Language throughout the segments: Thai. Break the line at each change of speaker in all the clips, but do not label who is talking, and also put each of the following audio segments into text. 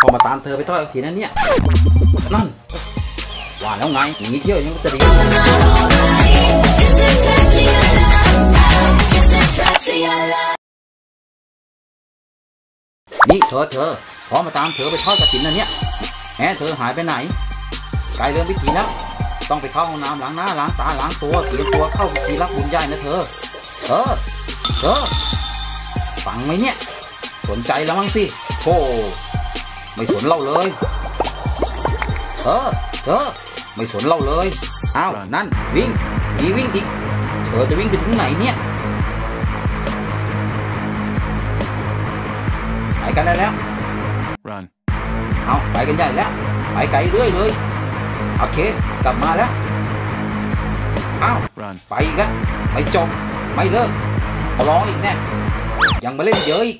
พอมาตามเธอไปทอดทีนั้นเนี่ยนั่นว่าแล้วไงอย่างนี้เที่ยวยังจะดีนี่เธอเธอพอมาตามเธอไปทอดกระถินนะเนี่ยแหมเธอหายไปไหนไกลเรื่องพิธีแล้วต้องไปเข้าห้องน้ำล้างหน้าล้างตาล้างตัวเตรียมตัวเข้าพิธีรับบุญใหญ่นะเธอเออเธอฟังไหมเนี่ย สนใจแล้วมั้งสิโธ่ ไม่สนเราเลย เออเธอไม่สนเราเลย อ้าว นั่น วิ่งมีวิ่งอีก เธอจะวิ่งไปถึงไหนเนี่ย ไปกันได้แล้ว
Run.
เอาไปกันใหญ่แล้ว ไปไกลเรื่อยเลย โอเค กลับมาแล้ว อ้าว
Run.
ไปอีกแล้วไม่จบ ไม่เลิกเอาร้องอีกแน่ ยังมาเล่นเยอะอีก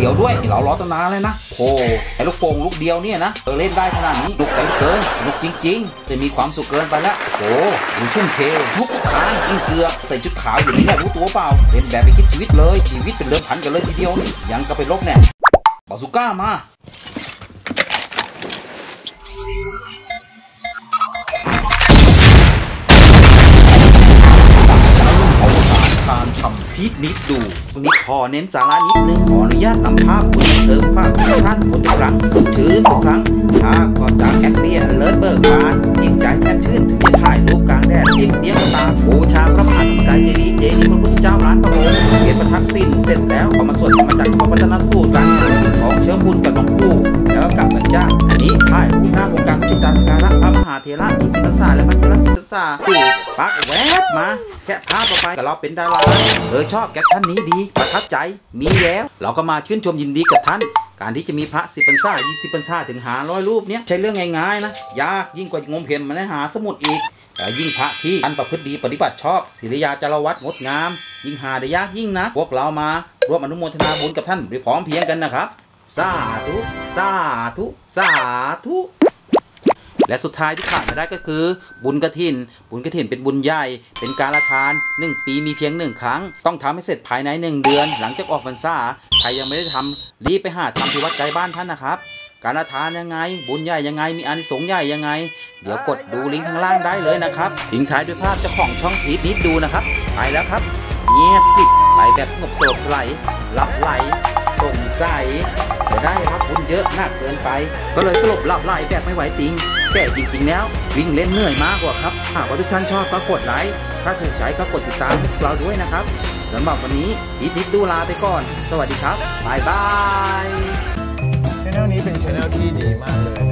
เดียวด้วยเราล้อตั้งนาเลยนะโอ้ไอ้ลูกโป่งลูกเดียวเนี่ยนะเออเล่นได้ขนาดนี้ลูกไปเกินลูกจริง ๆ จะมีความสุขเกินไปละโอ้ดูชุ่มเททุกครั้งยิ่งเกลือใส่ชุดขาวอยู่นี่แหละรู้ตัวเปล่าเล่นแบบไปคิดชีวิตเลยชีวิตเป็นเริ่มพันกันเลยทีเดียวนี่ยังก็ไปลบแน่บาสุก้ามาเอา นิดดูวันนี้ขอเน้นสาระนิดนึงขออนุญาตนำภาพคุณเติมฝากทุกท่านทุกครั้งสดชื่นทุกครั้งภาพก็จากแอปเปียเลิศเบิกบานจิตใจแช่มชื่นถึงถ่ายรูปกลางแดดเปียกเปียกตาบูชาพระมหาธรรมกายเจดีย์เจดีย์พระพุทธเจ้าล้านพระองค์เรียนประทักษิณเสร็จแล้วก็มาสวดธรรมจักพระพัฒนสูตรกันของเชิญบุญกับหลวงปู่แล้วก็กลับกันจ้าอันนี้ถ่ายรูปหน้าองค์การจิตตาสการะพระมหาเถระที่สิบพรรษาและพระเถระสิบพรรษาถูก ปักแวบมา แค่ภาพต่อไปกับเราเป็นดาราเออชอบแคปชั่นนี้ดี ประทับใจมีแล้วเราก็มาชื่นชมยินดีกับท่าน การที่จะมีพระสิบพรรษายี่สิบพรรษาถึงหาร้อยรูปเนี้ยใช่เรื่องง่ายๆนะยากยิ่งกว่างมเข็มมาในหาสมุดอีกแต่ยิ่งพระที่อันประพฤติดีปฏิบัติชอบศิริยาจารวัตงดงาม ยิ่งหาได้ยากยิ่งนะพวกเรามาร่วมอนุโมทนาบุญกับท่านด้วยพร้อมเพียงกันนะครับ สาธุ สาธุ สาธุ และสุดท้ายที่ขาดไม่ได้ก็คือ บุญกระถิน บุญกระถินเป็นบุญใหญ่ เป็นการละทาน 1 ปีมีเพียงหนึ่งครั้ง ต้องทำให้เสร็จภายใน 1 เดือน หลังจากออกพรรษาใครยังไม่ได้ทำรีบไปหาทำที่วัดใจบ้านท่านนะครับ การละทานยังไง บุญใหญ่ยังไง มีอานิสงส์ใหญ่ยังไง เดี๋ยวกดดูลิงก์ข้างล่างได้เลยนะครับทิ้งท้ายด้วยภาพเจ้าของช่องพีทนิดดูนะครับ ไปแล้วครับ เงียบกริบไปแบบสงบสลบสลายหลับไหลสงสัยจะได้รับบุญเยอะมากเกินไป ก็เลยสลบหลับไหลแบบไม่ไหวติง แต่จริงๆแล้ววิ่งเล่นเหนื่อยมากกว่าครับ หากว่าทุกท่านชอบก็กดไลค์ถ้าถูกใจก็กดติดตามพวกเราด้วยนะครับสำหรับวันนี้ดิดิดดูลาไปก่อน สวัสดีครับ bye bye channel นี้
เป็น channel ที่ดีมา
กเลย